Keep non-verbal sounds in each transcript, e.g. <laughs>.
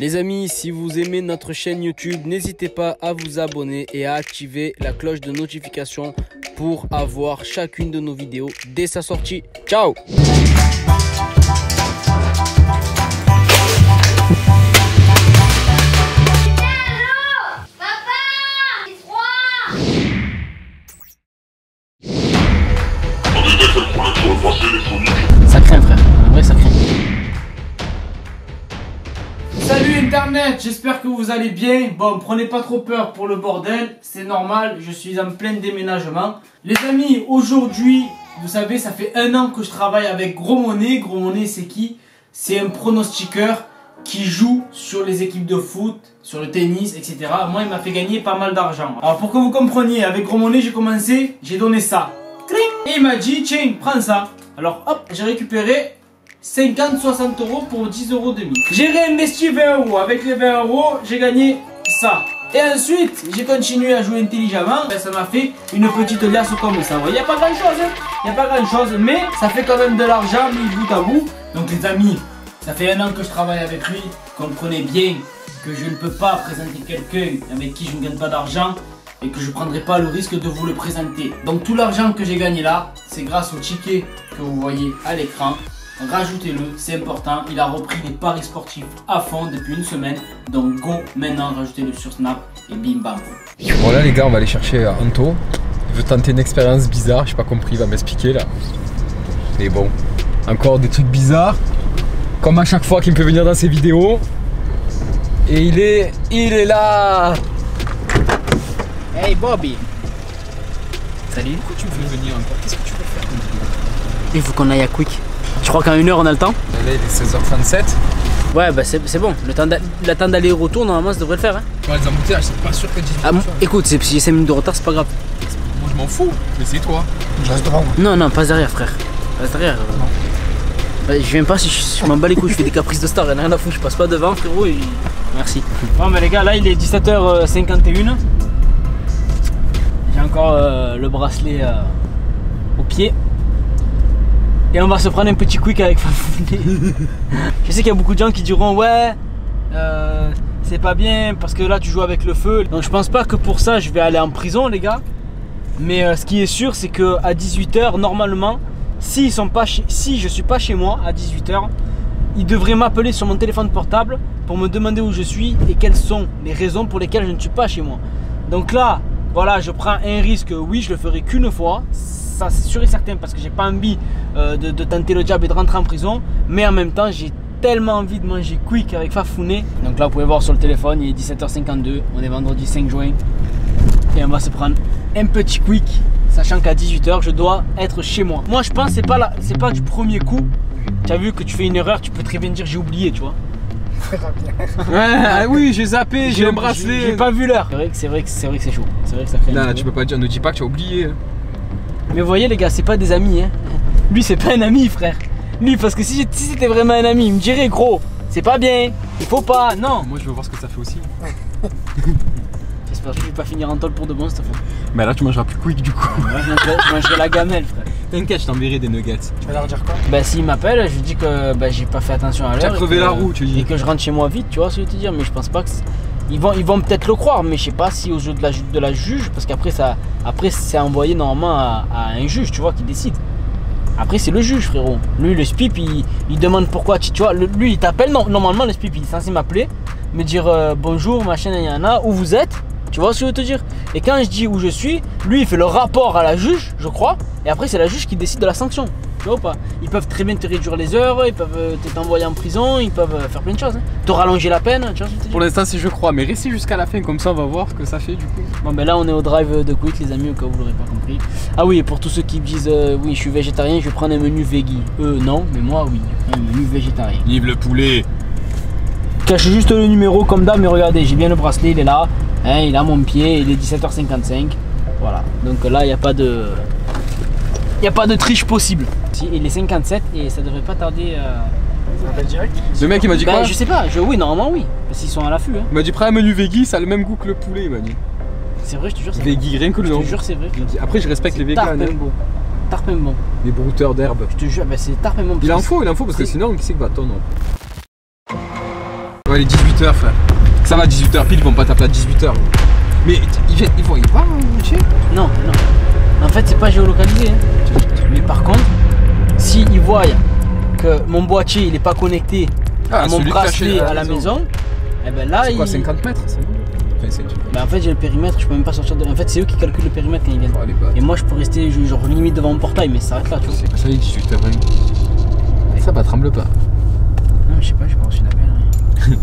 Les amis, si vous aimez notre chaîne YouTube, n'hésitez pas à vous abonner et à activer la cloche de notification pour avoir chacune de nos vidéos dès sa sortie. Ciao internet, j'espère que vous allez bien. Bon, prenez pas trop peur pour le bordel, c'est normal, je suis en plein déménagement. Les amis, aujourd'hui, vous savez, ça fait un an que je travaille avec Gros Monnaie. Gros Monnaie, c'est qui? C'est un pronostiqueur qui joue sur les équipes de foot, sur le tennis, etc. Moi, il m'a fait gagner pas mal d'argent. Alors, pour que vous compreniez, avec Gros Monnaie, j'ai commencé, j'ai donné ça. Et il m'a dit, tiens, prends ça. Alors, hop, j'ai récupéré 50-60 euros pour 10 euros demi. J'ai réinvesti 20 euros. Avec les 20 euros, j'ai gagné ça. Et ensuite, j'ai continué à jouer intelligemment. Ben, ça m'a fait une petite liasse comme ça. Il n'y a pas grand chose. Il n'y a pas grand chose. Mais ça fait quand même de l'argent mis bout à bout. Donc les amis, ça fait un an que je travaille avec lui. Comprenez bien que je ne peux pas présenter quelqu'un avec qui je ne gagne pas d'argent et que je ne prendrai pas le risque de vous le présenter. Donc tout l'argent que j'ai gagné là, c'est grâce au ticket que vous voyez à l'écran. Rajoutez-le, c'est important. Il a repris les paris sportifs à fond depuis une semaine. Donc go maintenant, rajoutez-le sur Snap et bim bam. Bon là les gars on va aller chercher euh, Anto. Il veut tenter une expérience bizarre, j'ai pas compris, il va m'expliquer là. Mais bon, encore des trucs bizarres. Comme à chaque fois qu'il me fait venir dans ses vidéos. Et il est. Il est là Hey Bobby Salut Pourquoi tu me fais venir encore? Qu'est-ce que tu veux faire? Il faut qu'on aille à Quick. Je crois qu'en une heure on a le temps Là il est 16h37. Ouais bah c'est c'est bon. Le temps d'a- le temps d'aller-retour normalement ça devrait le faire. Hein. Pour les embouteillages, c'est pas sûr que 18 Ah, écoute, c'est- si j'ai 5 minutes de retard c'est pas grave. Moi je m'en fous, mais c'est toi. Je reste devant moi. Non non passe derrière frère. Passe derrière. Bah, je viens pas si je, je m'en bats les couilles, je fais des caprices de star, y'en a rien à foutre, je passe pas devant frérot et... Merci. Bon mais les gars là il est 17h51. J'ai encore euh, le bracelet euh, au pied. Et on va se prendre un petit quick avec Fafouné. <laughs> je sais qu'il y a beaucoup de gens qui diront ouais euh, c'est pas bien parce que là tu joues avec le feu. Donc je pense pas que pour ça je vais aller en prison les gars. Mais euh, ce qui est sûr, c'est que à 18h, normalement, si, sont pas chez- si je suis pas chez moi à 18h, ils devraient m'appeler sur mon téléphone portable pour me demander où je suis et quelles sont les raisons pour lesquelles je ne suis pas chez moi. Donc là, voilà, je prends un risque. Oui, je le ferai qu'une fois. Ça, c'est sûr et certain parce que j'ai pas envie euh, de, de tenter le job et de rentrer en prison. Mais en même temps, j'ai tellement envie de manger quick avec Fafouné. Donc là, vous pouvez voir sur le téléphone, il est 17h52. On est vendredi 5 juin et on va se prendre un petit quick sachant qu'à 18h je dois être chez moi moi je pense que c'est pas la- pas du premier coup tu as vu que tu fais une erreur tu peux très bien dire j'ai oublié tu vois <laughs> Ouais, ah oui, j'ai zappé, j'ai un j'ai pas vu l'heure c'est vrai que c'est vrai que c'est vrai que c'est chaud c'est vrai que ça un Non, tu peu. peux pas dire, ne dis pas que tu as oublié. Mais vous voyez les gars c'est pas des amis hein lui c'est pas un ami frère lui parce que si, j'ai- si c'était vraiment un ami il me dirait gros c'est pas bien il faut pas non Moi je veux voir ce que ça fait aussi. <laughs> j'espère que je vais pas finir en tôle pour de bon cette fois Mais là tu mangeras plus quick du coup. Moi, je mangerai- je mangerai la gamelle frère T'inquiète, je t'enverrai des nuggets. Tu vas leur dire quoi? Bah s'il m'appelle, je lui dis que bah, j'ai pas fait attention à l'heure. Tu as et crevé que- la roue, tu dis. Et que je rentre chez moi vite, tu vois ce que je veux te dire, mais je pense pas que ils vont peut-être le croire, mais je sais pas si au jeu de la juge, parce qu'après ça après c'est envoyé normalement à, un juge, tu vois, qui décide. Après c'est le juge frérot. Lui le spip il, demande pourquoi tu, vois, lui il t'appelle normalement le spip il est censé m'appeler, me dire euh, bonjour machin il y en a où vous êtes. Tu vois ce que je veux te dire? Et quand je dis où je suis, lui il fait le rapport à la juge, je crois, et après c'est la juge qui décide de la sanction. Tu vois pas? Ils peuvent très bien te réduire les heures, ils peuvent euh, te- t'envoyer en prison, ils peuvent euh, faire plein de choses. hein. Te rallonger la peine, tu vois ce que Pour l'instant, c'est je crois, mais restez jusqu'à la fin, comme ça on va voir ce que ça fait du coup. Bon ben là on est au drive de Quick les amis au cas où vous l'aurez pas compris. Ah oui et pour tous ceux qui me disent euh, oui je suis végétarien je vais prendre un menu veggie. Eux non mais moi oui un menu végétarien. Nive le poulet. Cache juste le numéro comme d'hab mais regardez j'ai bien le bracelet il est là. Hein, il est à mon pied il est 17h55. Voilà donc là il n'y a pas de... Il n'y a pas de triche possible. Si, il est 57 et ça devrait pas tarder euh, direct Le mec il m'a dit Ben, quoi je sais pas, je, oui normalement oui. Parce qu'ils sont à l'affût hein. Il m'a dit prends un menu veggie, ça a le même goût que le poulet, il m'a dit. C'est vrai je te jure c'est vrai. Veggie, rien que le Je nom. te jure c'est vrai. Après je respecte les véganes, hein. bon. Les brouteurs d'herbe. Je te jure, ben, c'est tarpin bon. Il en faut, il en faut parce que sinon qui c'est que va attendre Ouais, les 18h, frère. Ça va, 18h pile, ils vont pas t'appeler à 18h. Mais ils viennent, ils voient pas, hein, tu sais Non, non. En fait, c'est pas géolocalisé. hein. Mais par contre, si ils voient que mon boîtier il est pas connecté Ah, à mon t'as bracelet chez- à la maison. maison, eh ben là, C'est quoi, ils- 50 mètres c'est bon Enfin, Bah, en fait, j'ai le périmètre, je peux même pas sortir de. En fait, c'est eux qui calculent le périmètre quand ils viennent. Oh. Et moi, je peux rester je- genre limite devant mon portail, mais ça s'arrête là, tu vois. C'est- Ça y est, 18h20. Ça va, tremble pas. Non, mais je sais pas, pas reçu d'appel. rien.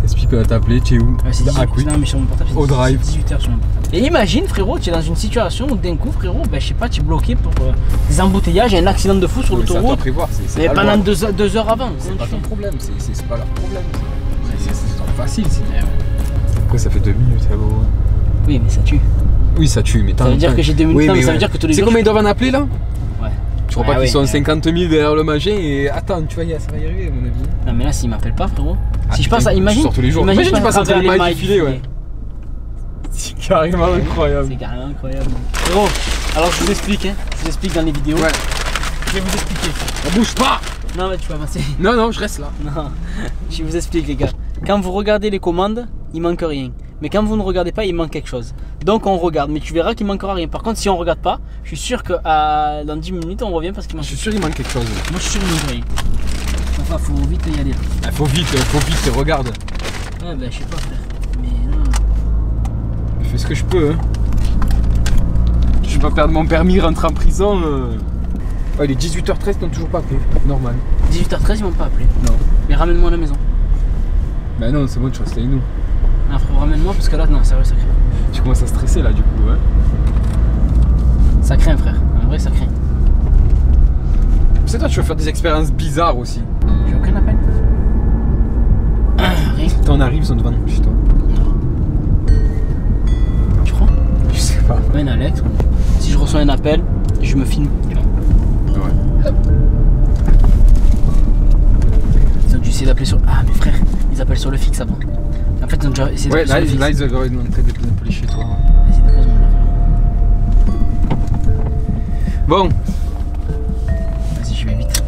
T'expliques à t'appeler, tu es où Ouais, c'est Ah, 18 oui. Non, mais sur mon portable, c'est Au drive. 18h sur mon portable. Et imagine, frérot, tu es dans une situation où d'un coup, frérot, ben, je sais pas, tu es bloqué pour euh, des embouteillages et un accident de fou sur c'est l'autoroute. c'est- c'est Mais pendant deux, heures- deux heures avant. C'est pas tu ton problème, c'est- c'est c'est pas leur problème. C'est- C'est c'est trop facile. c'est- Après, ça fait deux minutes, ça va. Oui, mais ça tue. Oui, ça tue, mais Ça veut dire que j'ai deux minutes, Oui, mais mais ça veut ouais. dire que tous les C'est jours. combien ils doivent en appeler là? Ouais. Je crois pas qu'ils sont mais- 50 000 derrière le machin et attends, tu vois, ça va y arriver à mon avis. Non, mais là, s'il m'appelle pas, frérot. Ah, si je passe à. tu Imagine. sors tous les jours. Imagine, tu passes entre les mailles du filet, ouais. C'est carrément incroyable. C'est carrément incroyable. Frérot, alors je vous explique, hein. Je vous explique dans les vidéos. Ouais. Je vais vous expliquer. On bouge pas Non, mais tu peux avancer. Non, non, je reste là. <laughs> Non, je vous explique les gars. Quand vous regardez les commandes, il manque rien. Mais quand vous ne regardez pas, il manque quelque chose. Donc on regarde, mais tu verras qu'il manquera rien. Par contre, si on regarde pas, je suis sûr que dans 10 minutes, on revient parce qu'il Je manque suis sûr qu'il manque quelque chose. Moi, je suis sûr qu'il manque rien. Enfin, faut vite y aller. Il faut vite, faut vite, regarde. Ouais, bah, je sais pas, frère. Fais ce que je peux. Hein. Je vais pas perdre mon permis, rentrer en prison. euh. Il est 18h13, t'as toujours pas appelé. Normal. 18h13, ils m'ont pas appelé. Non. Mais ramène-moi à la maison. Bah non, c'est bon, tu restes avec nous. Non, frère, ramène-moi parce que là, non, sérieux, ça craint. Tu commences à stresser là, du coup. Hein. Ça craint, frère. En vrai, ça craint. C'est toi, tu vas faire des expériences bizarres aussi. J'ai aucun appel. Ah, rien. T'en arrives, ils sont devant chez toi. Pas. Ouais, Alex. Si je reçois un appel, je me filme. Ouais. Ils ont dû essayer d'appeler sur. Ah, mes frères, ils appellent sur le fixe avant. En fait, ils ont déjà essayé Ouais, d'appeler là, sur le là, fixe. ils avaient montré des d'appeler chez toi. Vas-y, raison, là. Bon, Vas-y, je vais vite.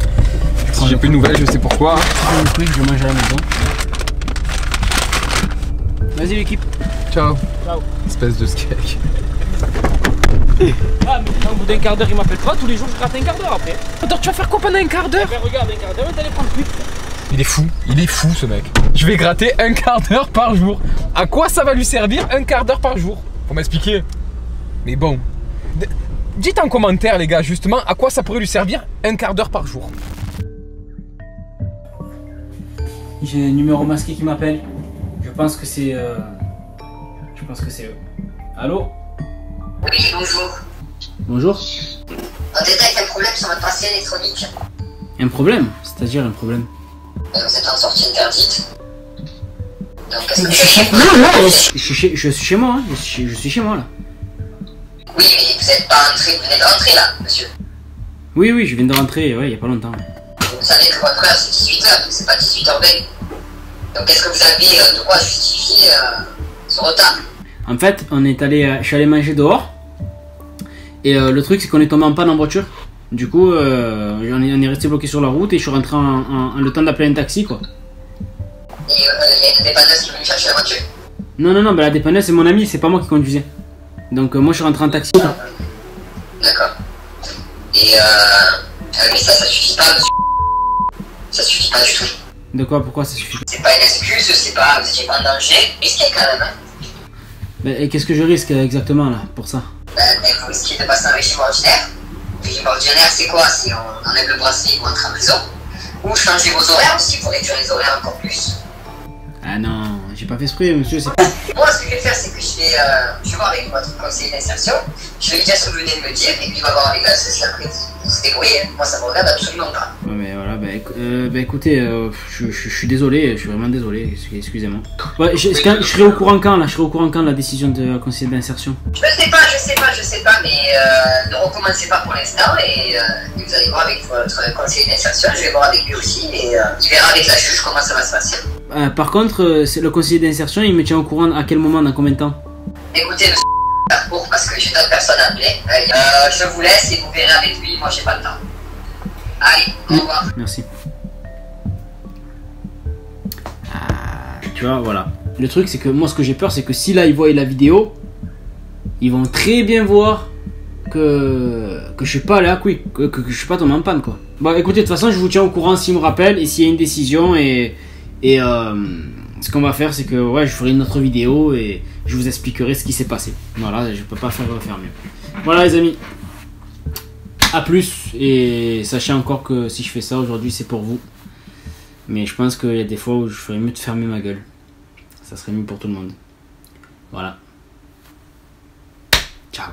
si j'ai plus de nouvelles, je sais pourquoi. hein. Je truc, je mange à la maison. Vas-y, l'équipe. Ciao. Ciao. Espèce de sketch. Ah, mais au bout d'un quart d'heure, il m'appelle pas. Tous les jours, je rate un quart d'heure après. Attends, tu vas faire quoi pendant un quart d'heure Ben, regarde, un quart d'heure, t'allais prendre plus. Il est fou, il est fou ce mec. Je vais gratter un quart d'heure par jour. À quoi ça va lui servir un quart d'heure par jour? Faut m'expliquer. Mais bon. D- Dites en commentaire les gars justement à quoi ça pourrait lui servir un quart d'heure par jour? J'ai un numéro masqué qui m'appelle. Je pense que c'est. euh, Je pense que c'est eux. Allô? Oui, bonjour. Bonjour. On détecte un problème sur votre bracelet électronique. Un problème C'est-à-dire un problème Euh, Vous êtes en sortie interdite. Donc, est-ce que vous avez... je suis, chez, je suis chez moi, hein. je, suis, chez- je suis chez moi là. Oui, mais vous n'êtes pas entré, vous venez de rentrer là, monsieur. Oui, oui, je viens de rentrer, ouais, il y a pas longtemps. Vous savez que votre heure c'est 18h, donc c'est pas 18h20. Donc, est-ce que vous avez euh, de quoi justifier euh, ce retard? En fait, on est allé, euh, je suis allé manger dehors. Et euh, le truc, c'est qu'on est tombé en panne en voiture. Du coup, euh, on, est, on est resté bloqué sur la route et je suis rentré en, en- en- le temps d'appeler un taxi, quoi. Et euh, dépanneuse qui veut chercher la voiture. Non, non, non, bah, la dépanneuse, c'est mon ami, c'est pas moi qui conduisais. Donc, euh, moi, je suis rentré en taxi. D'accord. Et euh, euh, mais ça, ça suffit pas, monsieur. Ça suffit pas du tout. De quoi? Pourquoi ça suffit C'est pas une excuse, c'est pas, vous étiez pas en danger. Risquez quand même, hein. Bah, Et qu'est-ce que je risque exactement là pour ça? Vous risquez de passer un régime ordinaire. Le régime ordinaire, c'est quoi? C'est on enlève le bracelet, vous entrez en prison. Ou changer vos horaires aussi pour réduire les horaires encore plus. Ah non, j'ai pas fait exprès, monsieur, c'est Moi, ce que je vais faire, c'est que je vais, euh, je vais voir avec votre conseiller d'insertion. Je vais lui dire ce que vous venez de me dire, et puis il va voir avec l'association après. Vous vous débrouillez, hein. moi ça me regarde absolument pas. Ouais, mais voilà, bah, euh, bah, écoutez, euh, je, je- je suis désolé, je suis vraiment désolé, excusez- excusez-moi. Ouais, je, je- serai au courant quand là Je serai au courant quand de la décision de la conseiller d'insertion Je sais pas, je sais pas, je sais pas, mais ne recommencez pas pour l'instant, et, et vous allez voir avec votre conseiller d'insertion, je vais voir avec lui aussi, et il verra avec la juge comment ça va se passer. Euh, Par contre, euh, le conseiller d'insertion, il me tient au courant à quel moment, dans combien de temps Écoutez, monsieur, <laughs> parce que j'ai d'autres personnes à appeler. Euh, je vous laisse et vous verrez avec lui, moi j'ai pas le temps. Allez, au revoir. Merci. Ah, Tu vois, voilà. Le truc, c'est que moi, ce que j'ai peur, c'est que si là, ils voient la vidéo, ils vont très bien voir que, que je suis pas allé à quick, que, que, que je suis pas tombé en panne, quoi. Bon, écoutez, de toute façon, je vous tiens au courant s'ils me rappellent et s'il y a une décision. Et, et euh, ce qu'on va faire, c'est que ouais, je ferai une autre vidéo et je vous expliquerai ce qui s'est passé. Voilà, je peux pas faire, faire mieux. Voilà, les amis. A plus. Et sachez encore que si je fais ça aujourd'hui, c'est pour vous. Mais je pense qu'il y a des fois où je ferais mieux de fermer ma gueule. Ça serait mieux pour tout le monde. Voilà. Ciao.